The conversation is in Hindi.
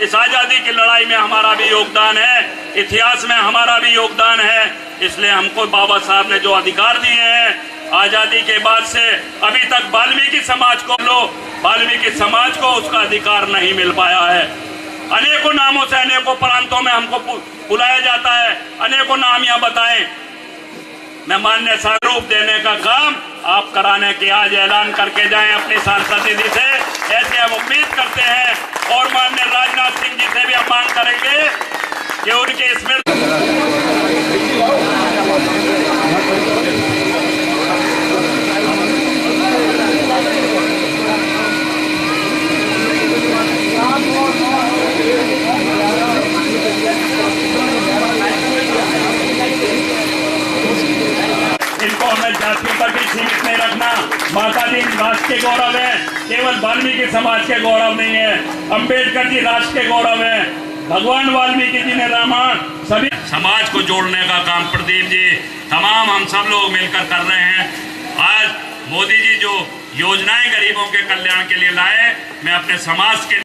इस आज़ादी की लड़ाई में हमारा भी योगदान है, इतिहास में हमारा भी योगदान है, इसलिए हमको बाबा साहब ने जो अधिकार दिए हैं, आज़ादी के बाद से अभी तक वाल्मीकि समाज को लो, वाल्मीकि समाज को उसका अधिकार नहीं मिल पाया है। अनेकों नामों से अनेकों प्रांतों में हमको बुलाया जाता है, अनेकों नाम यहाँ बताए। मैं मान्य स्वरूप देने का काम आप कराने के आज ऐलान करके जाएँ अपनी सांसद निधि से, ऐसे हम उम्मीद करते हैं और राजनाथ सिंह जी से भी मांग करेंगे कि उनकी स्मृति इनको हमें जातियों तक ही सीमित नहीं माता जी राष्ट्र के गौरव है। केवल वाल्मीकि समाज के गौरव नहीं है। अंबेडकर जी राष्ट्र के गौरव है। भगवान वाल्मीकि जी ने रामायण सभी समाज को जोड़ने का काम, प्रदीप जी, तमाम हम सब लोग मिलकर कर रहे हैं। आज मोदी जी जो योजनाएँ गरीबों के कल्याण के लिए लाए, मैं अपने समाज के